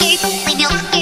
Leave your.